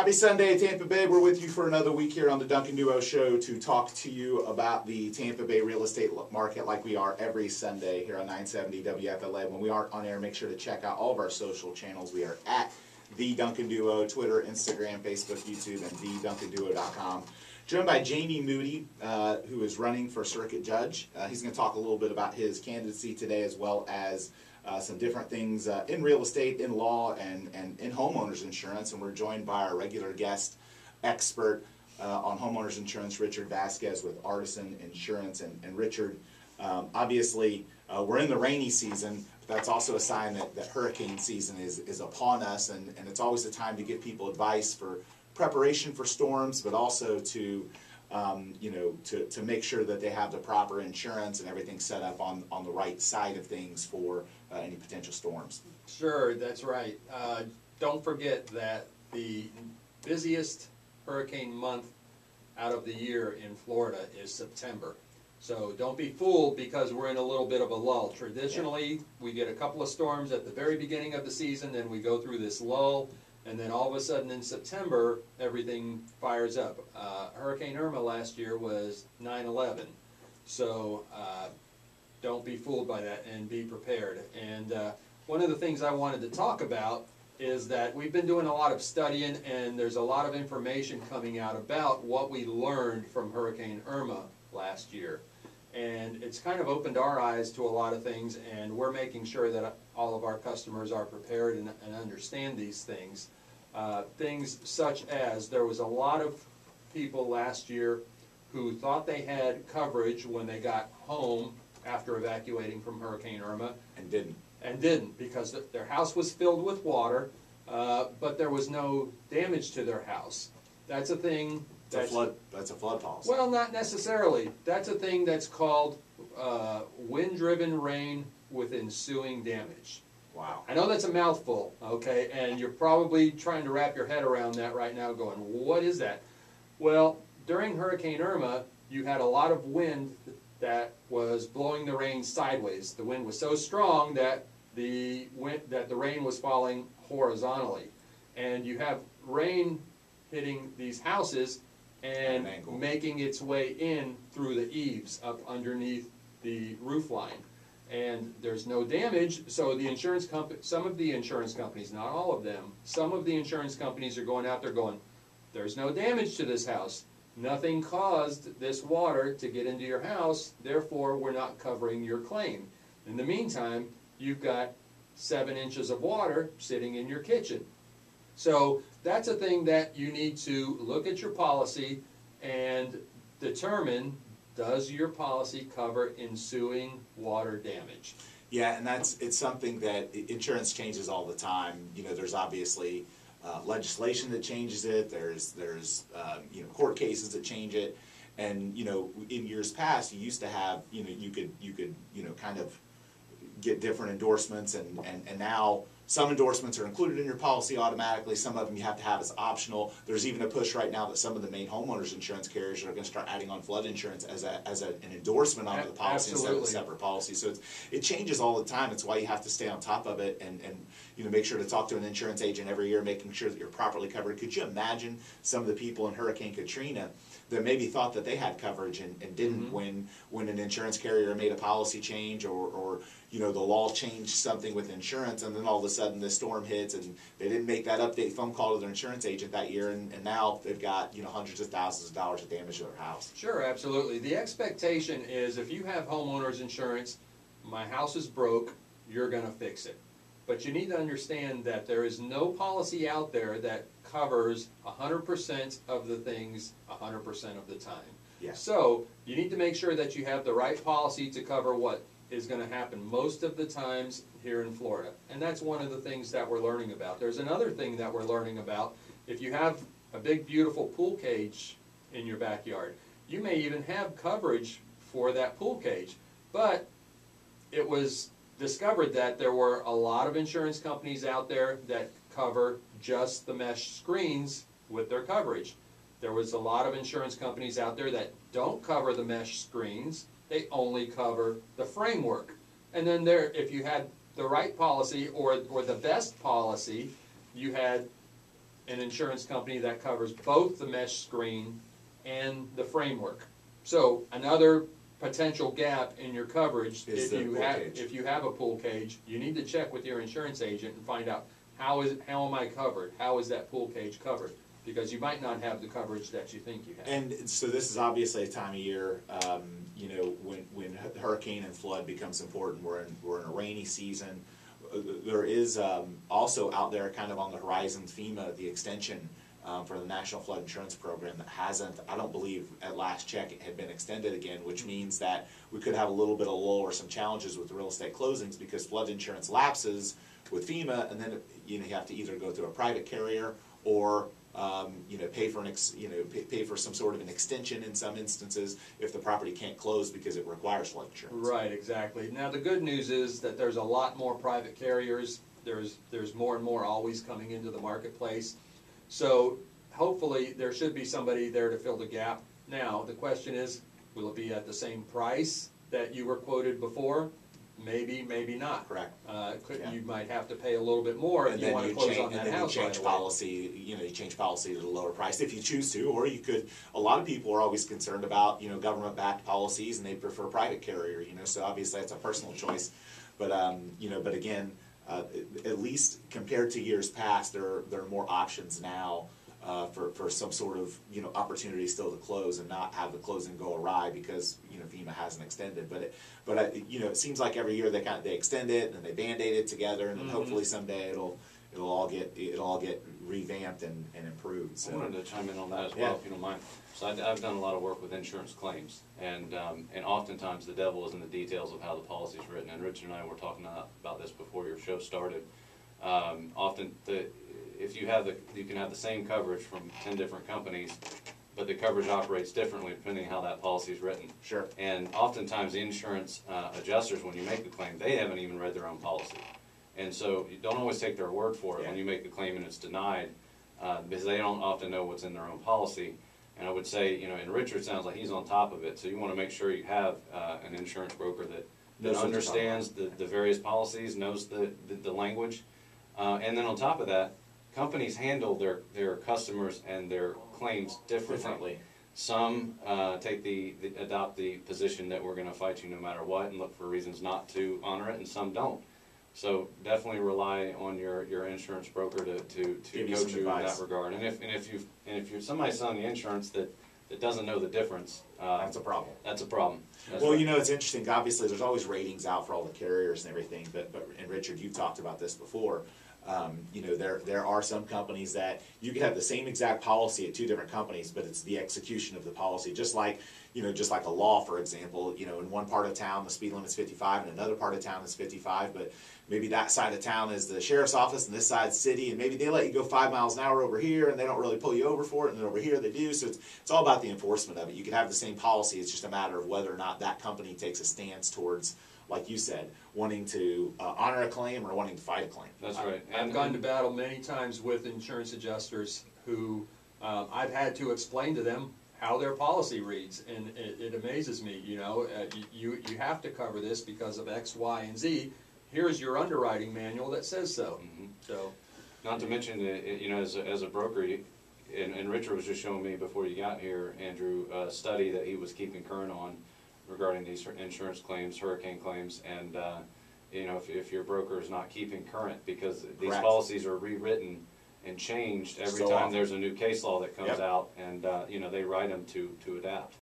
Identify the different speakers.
Speaker 1: Happy Sunday, Tampa Bay. We're with you for another week here on the Duncan Duo Show to talk to you about the Tampa Bay real estate market like we are every Sunday here on 970 WFLA. When we aren't on air, make sure to check out all of our social channels. We are at The Duncan Duo, Twitter, Instagram, Facebook, YouTube, and TheDuncanDuo.com. Joined by Jamey Moody, uh, who is running for circuit judge. Uh, he's going to talk a little bit about his candidacy today as well as uh, some different things uh, in real estate, in law, and, and in homeowners insurance. And we're joined by our regular guest expert uh, on homeowners insurance, Richard Vazquez with Artisan Insurance. And, and Richard, um, obviously, uh, we're in the rainy season. But that's also a sign that, that hurricane season is, is upon us, and, and it's always a time to give people advice for preparation for storms, but also to um, you know, to, to make sure that they have the proper insurance and everything set up on, on the right side of things for uh, any potential storms.
Speaker 2: Sure, that's right. Uh, don't forget that the busiest hurricane month out of the year in Florida is September. So don't be fooled because we're in a little bit of a lull. Traditionally, we get a couple of storms at the very beginning of the season, then we go through this lull, and then all of a sudden in September, everything fires up. Uh, Hurricane Irma last year was 9/11, so uh, don't be fooled by that and be prepared. And uh, one of the things I wanted to talk about is that we've been doing a lot of studying, and there's a lot of information coming out about what we learned from Hurricane Irma last year. And it's kind of opened our eyes to a lot of things, and we're making sure that all of our customers are prepared and, and understand these things. Uh, things such as there was a lot of people last year who thought they had coverage when they got home after evacuating from Hurricane Irma
Speaker 1: And didn't.
Speaker 2: and didn't because th- their house was filled with water, uh, but there was no damage to their house. That's a thing.
Speaker 1: It's a flood, that's a flood policy.
Speaker 2: well, not necessarily. That's a thing that's called uh, wind-driven rain with ensuing damage.
Speaker 1: Wow.
Speaker 2: I know that's a mouthful, okay, and you're probably trying to wrap your head around that right now, going, "What is that?" Well, during Hurricane Irma, you had a lot of wind that was blowing the rain sideways. The wind was so strong that the wind, that the rain was falling horizontally, and you have rain hitting these houses and
Speaker 1: an
Speaker 2: making its way in through the eaves up underneath the roof line. And there's no damage, so the insurance company, some of the insurance companies, not all of them, some of the insurance companies are going out there going, there's no damage to this house. Nothing caused this water to get into your house, therefore we're not covering your claim. In the meantime, you've got seven inches of water sitting in your kitchen. So that's a thing that you need to look at your policy and determine, does your policy cover ensuing water damage?
Speaker 1: Yeah, and that's, it's something that insurance changes all the time. You know, there's obviously uh, legislation that changes it, there's, there's, um, you know, court cases that change it. And, you know, in years past, you used to have, you know, you could, you could, you know, kind of get different endorsements and, and, and now some endorsements are included in your policy automatically, some of them you have to have as optional. There's even a push right now that some of the main homeowners insurance carriers are gonna start adding on flood insurance as a, as a, an endorsement onto the policy instead of a separate policy. So it's, it changes all the time, it's why you have to stay on top of it and, and, you know, make sure to talk to an insurance agent every year, making sure that you're properly covered. Could you imagine some of the people in Hurricane Katrina that maybe thought that they had coverage and, and didn't
Speaker 2: Mhm.
Speaker 1: when, when an insurance carrier made a policy change or, or, you know, the law changed something with insurance and then all of a sudden this storm hits and they didn't make that update phone call to their insurance agent that year and, and now they've got, you know, hundreds of thousands of dollars of damage to their house.
Speaker 2: Sure, absolutely. The expectation is if you have homeowner's insurance, my house is broke, you're gonna fix it. But you need to understand that there is no policy out there that covers hundred percent of the things hundred percent of the time.
Speaker 1: Yeah.
Speaker 2: So, you need to make sure that you have the right policy to cover what is gonna happen most of the times here in Florida. And that's one of the things that we're learning about. There's another thing that we're learning about. If you have a big beautiful pool cage in your backyard, you may even have coverage for that pool cage. But it was discovered that there were a lot of insurance companies out there that cover just the mesh screens with their coverage. There was a lot of insurance companies out there that don't cover the mesh screens, they only cover the framework. And then there, if you had the right policy or, or the best policy, you had an insurance company that covers both the mesh screen and the framework. So another potential gap in your coverage,
Speaker 1: Is
Speaker 2: if
Speaker 1: the
Speaker 2: you
Speaker 1: pool
Speaker 2: have,
Speaker 1: cage.
Speaker 2: if you have a pool cage, you need to check with your insurance agent and find out, how is, how am I covered? How is that pool cage covered? Because you might not have the coverage that you think you have.
Speaker 1: And so this is obviously a time of year, um, you know, when, when hurricane and flood becomes important, we're in, we're in a rainy season. There is, um, also out there kind of on the horizon FEMA, the extension, um, for the National Flood Insurance Program that hasn't, I don't believe at last check it had been extended again, which means that we could have a little bit of lull or some challenges with real estate closings because flood insurance lapses with FEMA and then, you know, you have to either go through a private carrier or um, you know, pay for an ex, you know, pay, pay for some sort of an extension in some instances if the property can't close because it requires flood insurance.
Speaker 2: Right, exactly. Now, the good news is that there's a lot more private carriers. There's, there's more and more always coming into the marketplace. So hopefully, there should be somebody there to fill the gap. Now, the question is, will it be at the same price that you were quoted before? Maybe, maybe not.
Speaker 1: Correct.
Speaker 2: Uh, could,
Speaker 1: Yeah.
Speaker 2: you might have to pay a little bit more if
Speaker 1: And
Speaker 2: you
Speaker 1: then
Speaker 2: wanna
Speaker 1: you
Speaker 2: close
Speaker 1: change,
Speaker 2: on
Speaker 1: and
Speaker 2: that
Speaker 1: then you
Speaker 2: house right
Speaker 1: change
Speaker 2: away.
Speaker 1: policy, you know, you change policy to the lower price if you choose to, or you could, a lot of people are always concerned about, you know, government-backed policies and they prefer private carrier, you know, so obviously that's a personal choice. But, um, you know, but again, uh, at- at least compared to years past, there are, there are more options now uh, for, for some sort of, you know, opportunity still to close and not have the closing go awry because, you know, FEMA hasn't extended. But it, but I, you know, it seems like every year they kind of, they extend it and they Band-Aid it together and then
Speaker 2: Mhm.
Speaker 1: hopefully someday it'll, it'll all get, it'll all get revamped and, and improved,
Speaker 3: I
Speaker 1: so.
Speaker 3: wanted to chime in on that as
Speaker 1: Yeah.
Speaker 3: well, if you don't mind. So I, have done a lot of work with insurance claims, and, um, and oftentimes the devil is in the details of how the policy is written, and Richard and I were talking about about this before your show started. Um, often, the, if you have the, you can have the same coverage from ten different companies, but the coverage operates differently depending on how that policy is written.
Speaker 1: Sure.
Speaker 3: And oftentimes, the insurance uh, adjusters, when you make the claim, they haven't even read their own policy. And so you don't always take their word for it when you make the claim and it's denied, uh, because they don't often know what's in their own policy. And I would say, you know, and Richard sounds like he's on top of it, so you wanna make sure you have, uh, an insurance broker that, that understands the, the various policies, knows the, the, the language. Uh, and then on top of that, companies handle their, their customers and their claims differently. Some, uh, take the, the- adopt the position that we're gonna fight you no matter what and look for reasons not to honor it, and some don't. So definitely rely on your, your insurance broker to, to, to
Speaker 1: Give
Speaker 3: coach you in that regard. And if, and if you, and if you're, somebody's selling you insurance that, that doesn't know the difference, uh,
Speaker 1: That's a problem.
Speaker 3: that's a problem. That's
Speaker 1: Well,
Speaker 3: right.
Speaker 1: you know, it's interesting, obviously, there's always ratings out for all the carriers and everything, but, but, and Richard, you've talked about this before. Um, you know, there, there are some companies that you could have the same exact policy at two different companies, but it's the execution of the policy, just like, you know, just like a law, for example, you know, in one part of town, the speed limit's fifty-five, and another part of town is fifty-five, but maybe that side of town is the sheriff's office and this side's city, and maybe they let you go five miles an hour over here, and they don't really pull you over for it, and then over here they do, so it's, it's all about the enforcement of it. You could have the same policy, it's just a matter of whether or not that company takes a stance towards, like you said, wanting to uh, honor a claim or wanting to fight a claim.
Speaker 3: That's right.
Speaker 2: I've gone to battle many times with insurance adjusters who, um, I've had to explain to them how their policy reads, and it, it amazes me, you know, uh, you, you have to cover this because of X, Y, and Z. Here's your underwriting manual that says so,
Speaker 3: Mhm.
Speaker 2: so,
Speaker 3: Not to mention, uh, you know, as a, as a broker, you- and, and Richard was just showing me before you got here, Andrew, a study that he was keeping current on regarding these insurance claims, hurricane claims, and, uh, you know, if, if your broker is not keeping current, because these
Speaker 1: Correct.
Speaker 3: policies are rewritten and changed every
Speaker 1: So
Speaker 3: time
Speaker 1: often.
Speaker 3: there's a new case law that comes
Speaker 1: Yep.
Speaker 3: out, and, uh, you know, they write them to, to adapt.